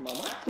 Mama?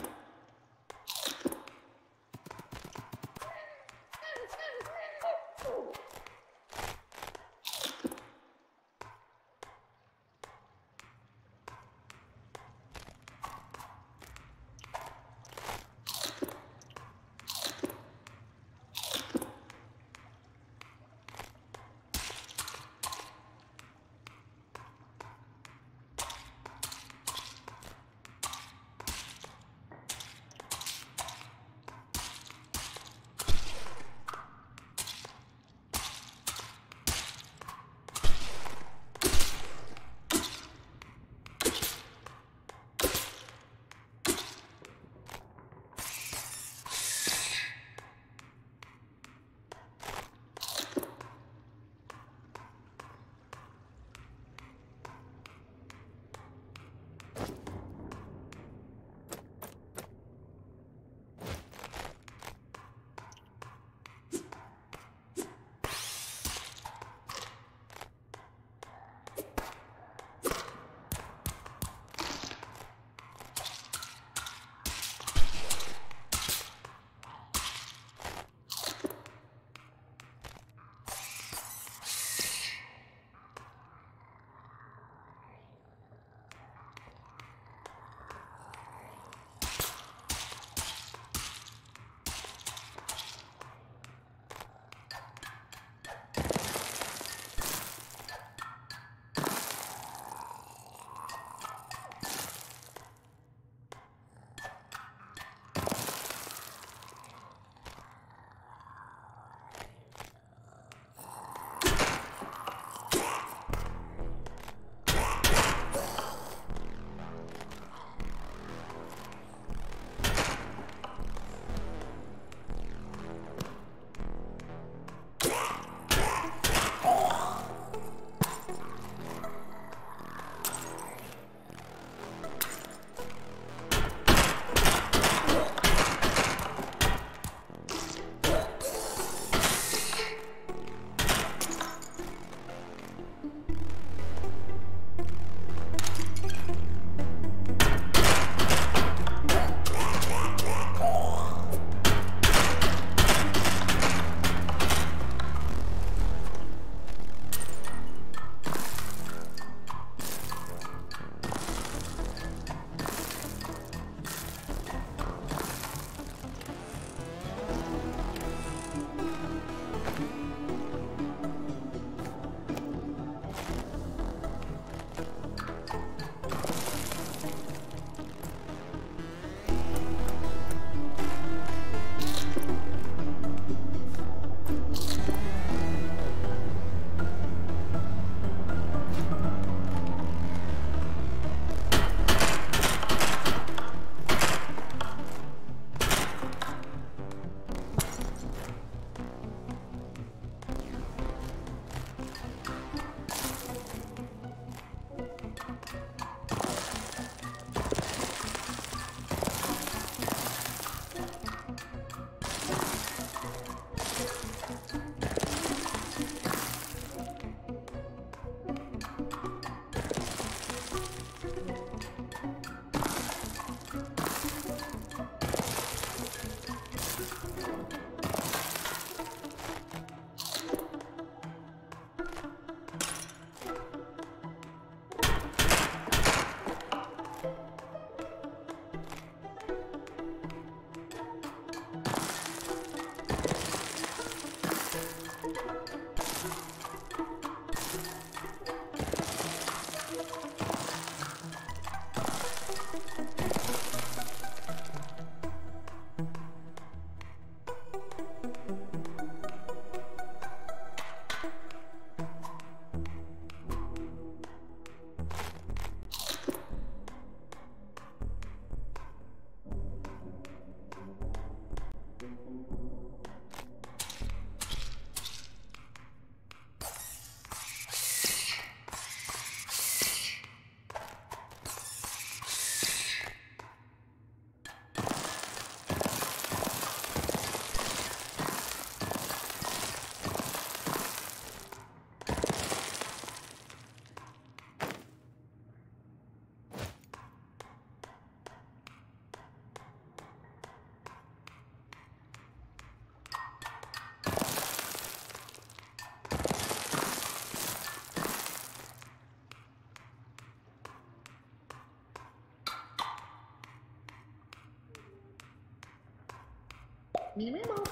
Meow.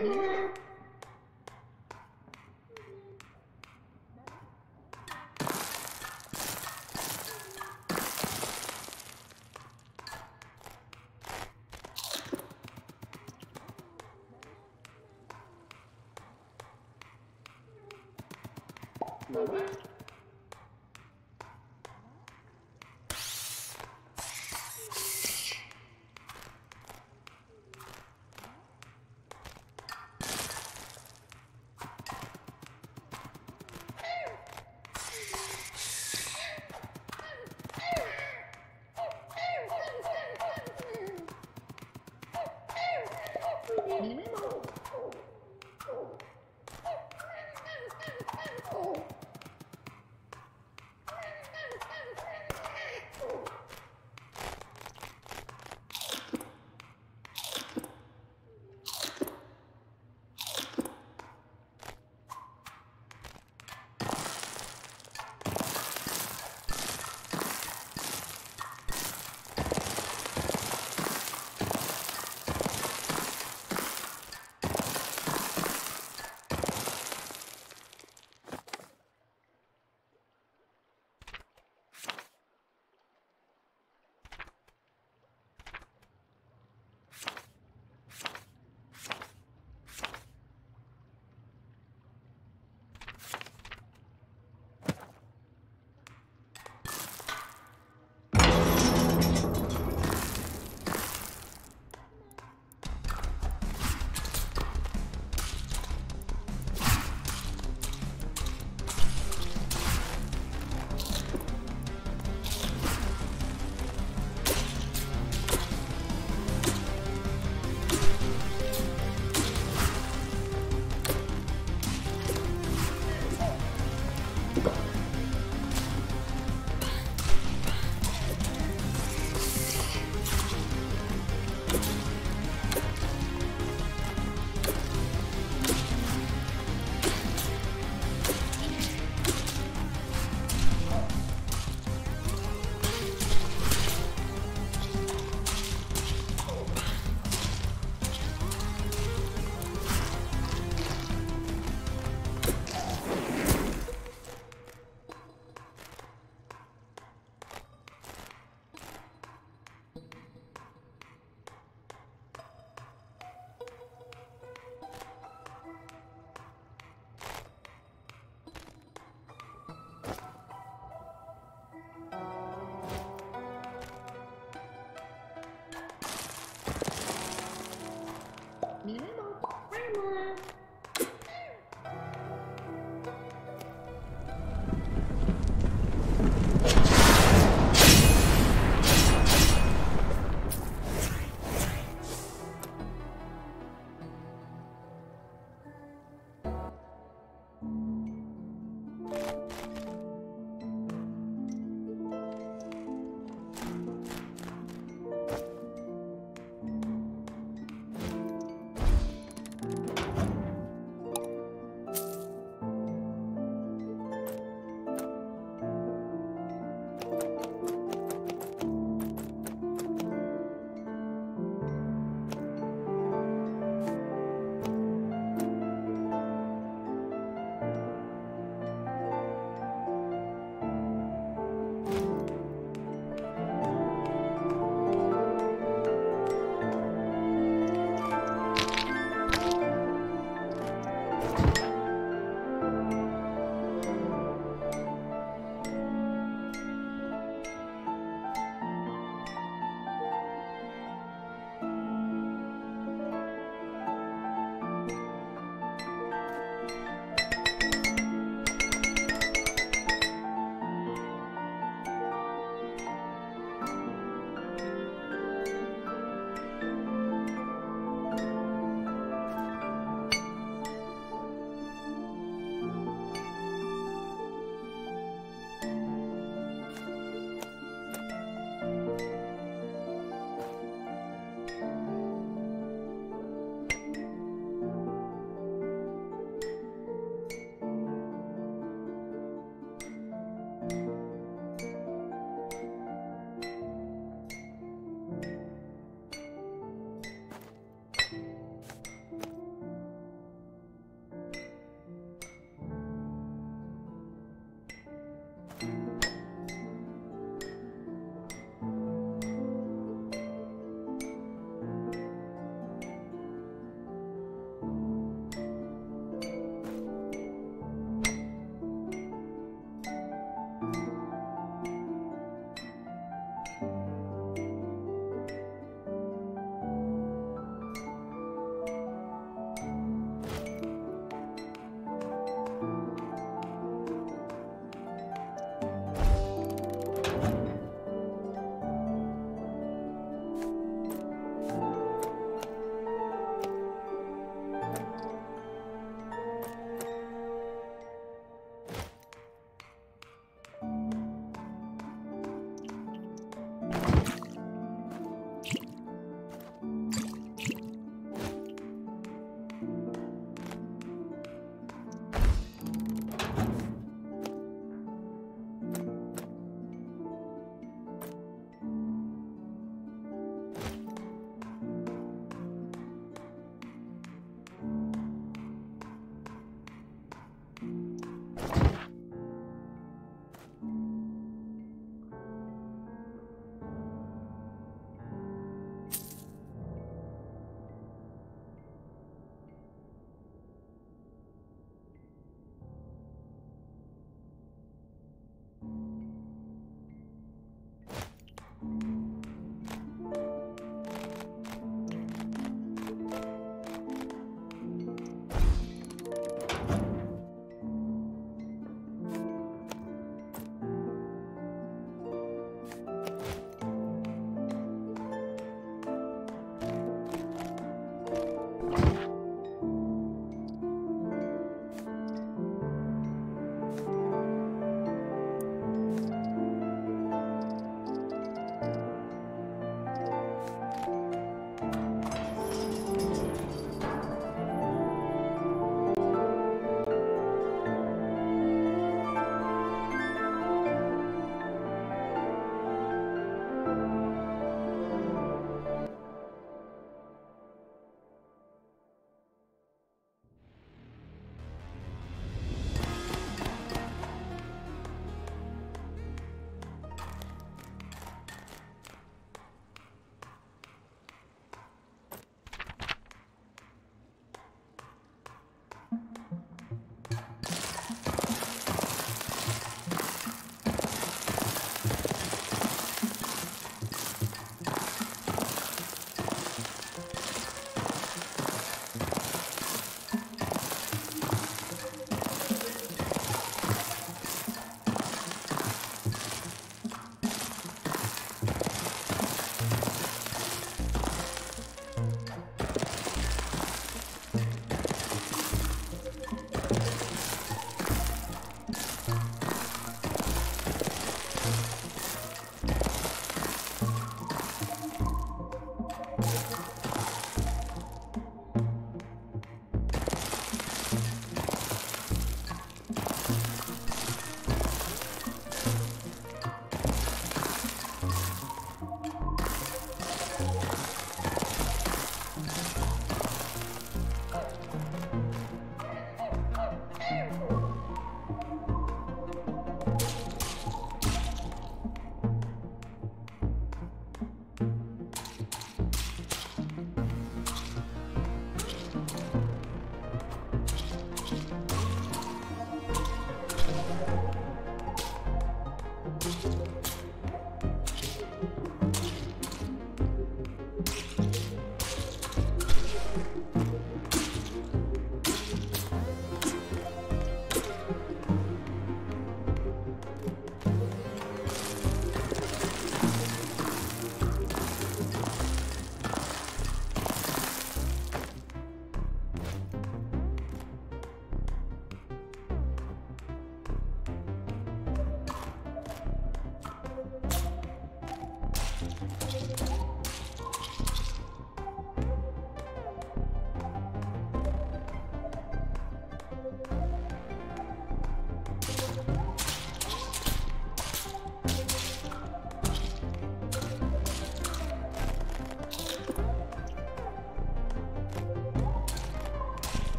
Meow.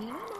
Nina